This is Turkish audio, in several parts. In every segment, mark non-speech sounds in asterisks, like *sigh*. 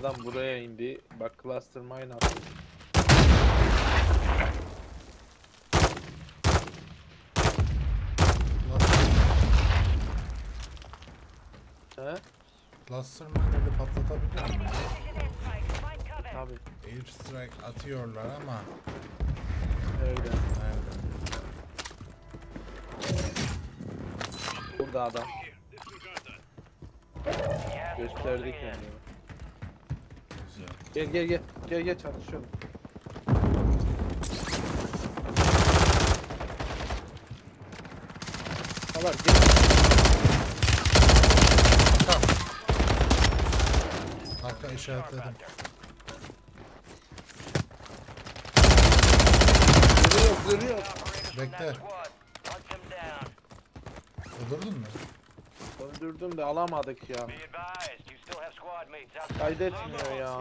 Adam buraya indi. Bak cluster mine attı. He? Cluster mine'leri patlatabiliyor muyum? Tabi. Air strike atıyorlar ama Öyle. nerede? Burada adam. Gösterdik yani. Gel gel gel. Gel gel çatışalım. Salar gel. Arka işaretledim. Duruyor duruyor. Bekle. Öldürdün mü? Öldürdüm de alamadık ya. Kaydetmiyor ya.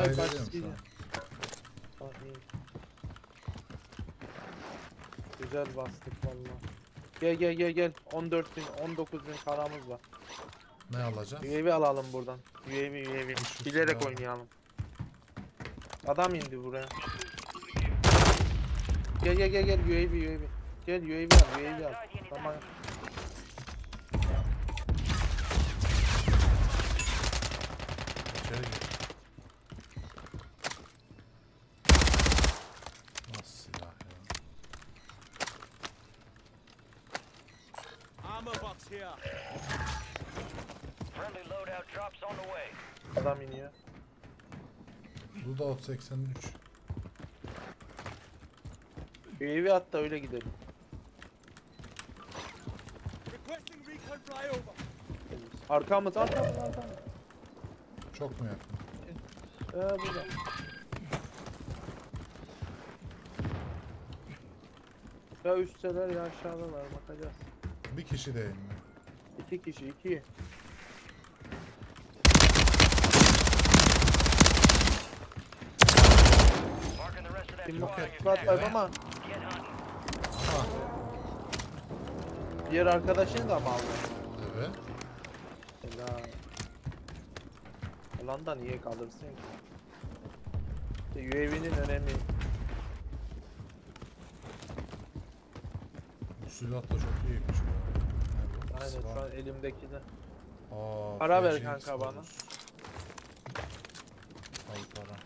Ay, iyi. Güzel bastık valla. Gel gel gel gel. 14 bin 19 bin paramız var. Ne alacağız? UAV alalım buradan. UAV UAV. Bilerek silahı. oynayalım. Adam indi buraya. Gel gel gel gel UAV UAV. Gel UAV al UAV al. Tamam. İçeri gir. Nasıl silah ya? Armor box here. Friendly loadout drops on the way. Adam iniyor. Ludout 83. UAV at da öyle gidelim. Arkamız arkamız arkamız. Çok mu yakın? Ee burada. Ya üstteler ya aşağıdalar bakacağız. Bir kişi değil mi? İki kişi iki. Kim map. var ama diğer arkadaşını da mı aldı? evet. Helal. Alanda niye kalırsın ki? İşte UAV'nin önemi. Bu silah da çok iyiymiş ya. Aynen Silah. şu an elimdeki de. Aa, Para ver kanka bana. Al para.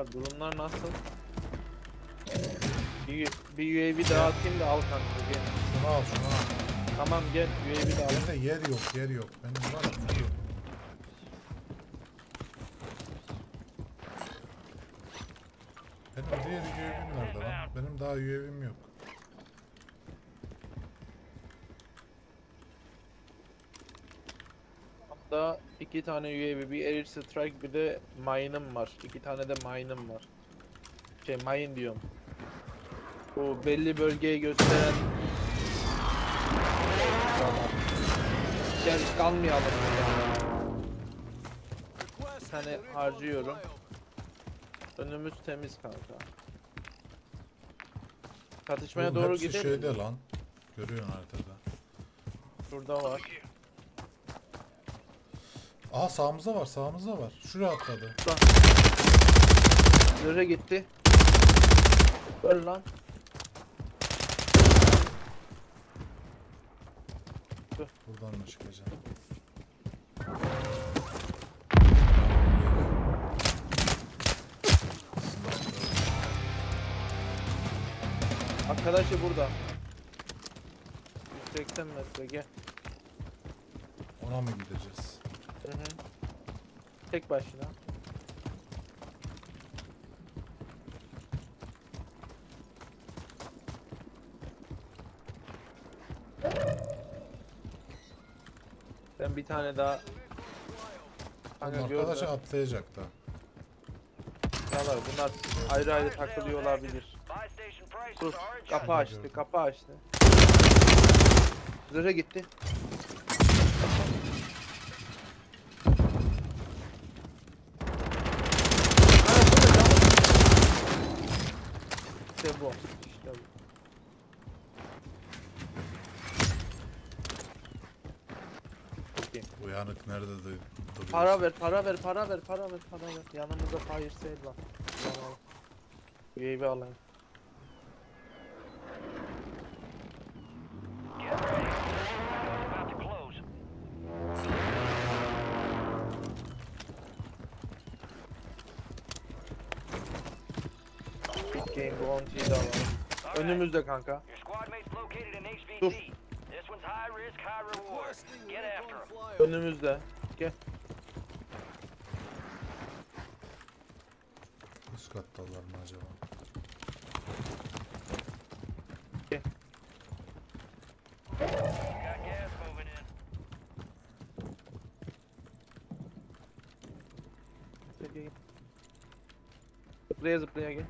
Valla durumlar nasıl? Bir, bir UAV daha atayım da al kanka gel. Şunu al şunu al. Tamam gel UAV de al. Bende yer yok yer yok. Benim var mı? Yok. Benim diğer UAV'm nerede lan? Benim daha UAV'm yok. Hatta iki tane UAV, bir Air Strike bir de mine'ım var. İki tane de mine'ım var. Şey mine diyorum. Bu belli bölgeyi gösteren Gel kalmayalım ya. Request tane harcıyorum. Önümüz temiz kanka. Çatışmaya Oğlum doğru hepsi gidelim. şeyde lan. Görüyorsun haritada. Şurada var. Aha sağımızda var sağımızda var. Şuraya atladı. Nereye gitti? Öl lan. Buradan mı çıkacağım? Arkadaşı burada. 180 metre gel. Ona mı gideceğiz? Hı. Tek başına. Ben bir tane daha Hani arkadaş atlayacak da. Yalar bunlar ayrı ayrı takılıyor olabilir. Dur kapı açtı kapı açtı. Zırhe gitti. Bu. İşte bu. Uyanık nerede de duruyor? Para ver, para ver, para ver, para ver, para ver. Yanımızda fire sale var. Tamam. UAV alayım. Bounty'yi de alalım. Önümüzde kanka. Dur. Önümüzde. Gel. Üst kattalar mı acaba? Gel. Zıplaya zıplaya gel.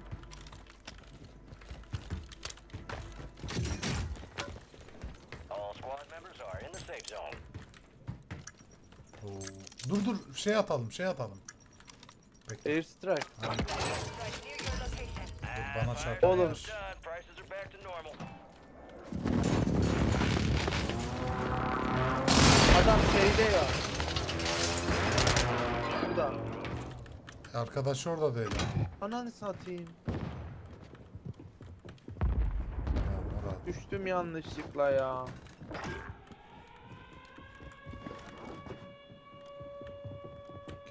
Oo. Dur dur şey atalım şey atalım. Bekle. Air strike. Ha, dur, bana çarptı. Oğlum. Adam şeyde ya. Burada. Arkadaş orada değil. Ananı satayım. Ya Murat. Düştüm yanlışlıkla ya.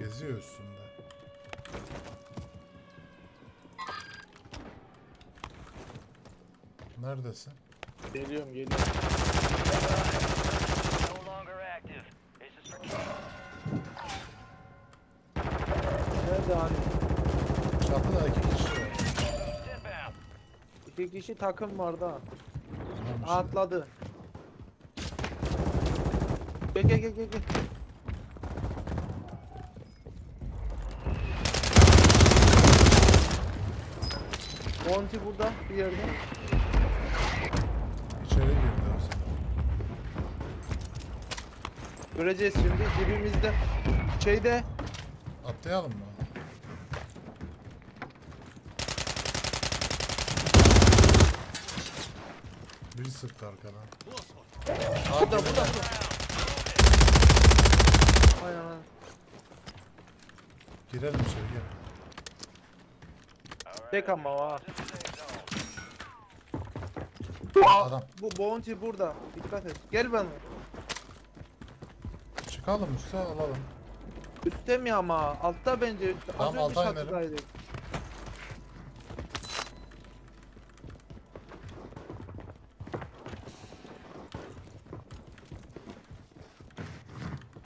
Geziyor üstünde. Neredesin? Geliyorum geliyorum. Nerede hani? Çatıda iki kişi var. İki kişi takım vardı ha. Aa, Atladı. Gel gel gel gel Monty burada bir yerde. İçeri girdi o zaman. Göreceğiz şimdi dibimizde. Şeyde Atlayalım mı? Biri sıktı arkadan. burada burada burada. Ay anan. Girelim içeri gel. Tek ama ha. Adam. Bu bounty burada. Dikkat et. Gel bana. Çıkalım üste alalım. Üstte mi ama? Altta bence. Az Tamam, önce alta inelim. çatıdaydık.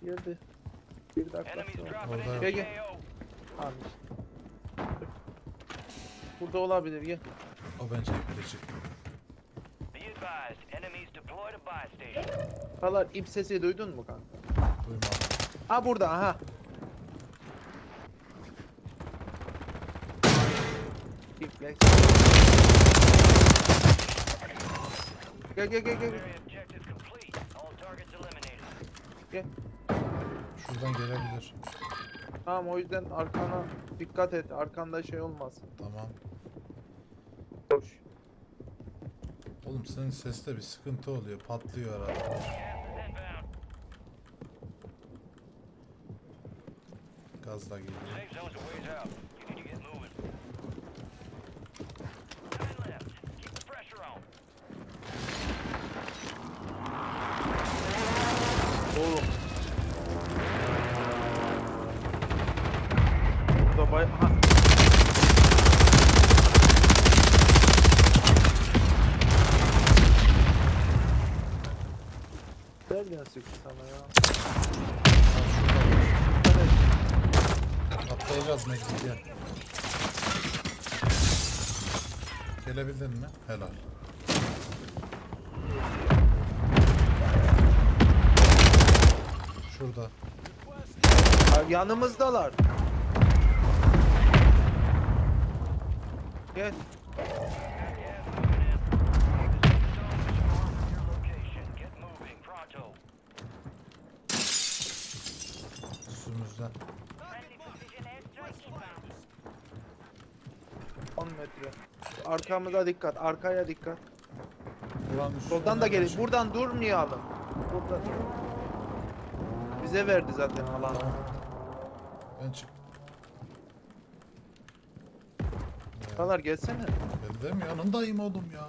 Geldi. Bir dakika Enemies sonra. dropping Orada into yok. Gel, KO. İşte. Burada olabilir gel. O bence buy station. Kalar ip sesi duydun mu kanka? Duymadım. Ha burada aha. Gel gel gel gel. Gel. Şuradan gelebilir. Tamam o yüzden arkana dikkat et. Arkanda şey olmasın. Tamam. Koş. Oğlum senin seste bir sıkıntı oluyor. Patlıyor arada. Gas is inbound. Gaz da geliyor. Atlayacağız Mekki gel. Gelebildin mi? Helal. Şurada. Yanımızdalar. Gel. Your 10 metre. Arkamıza dikkat. Arkaya dikkat. Soldan da yaklaşık. Buradan durmayalım. Buradan. Bize verdi zaten alanı. Ben çık. Kalar gelsene. Geldim yanındayım oğlum ya.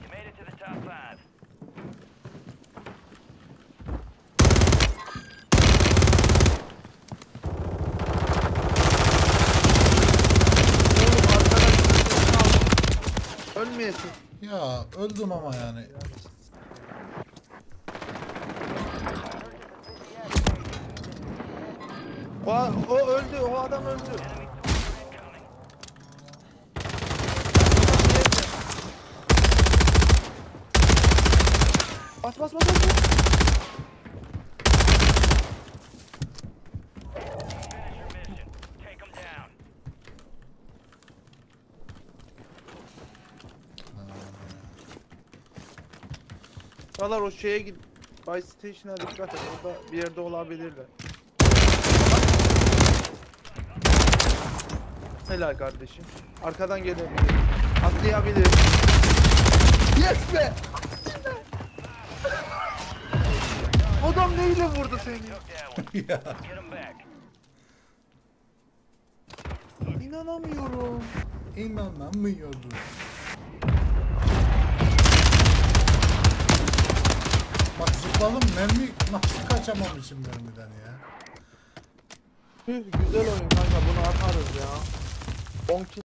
You made it to the top five. Ölmeyesin. Ya öldüm ama yani. O, o öldü. O adam öldü. Bas bas bas bas. Kalar o şeye git. Buy Station'a dikkat et. Orada bir yerde olabilirler. Helal kardeşim. Arkadan gelebilir. Atlayabilir. Yes be! Adam neyle vurdu seni? *laughs* Ya. İnanamıyorum. İnanamıyorum. Bak zıpladım mermi nasıl kaçamamışım mermiden ya. Güzel oyun kanka bunu atarız ya. 10 kill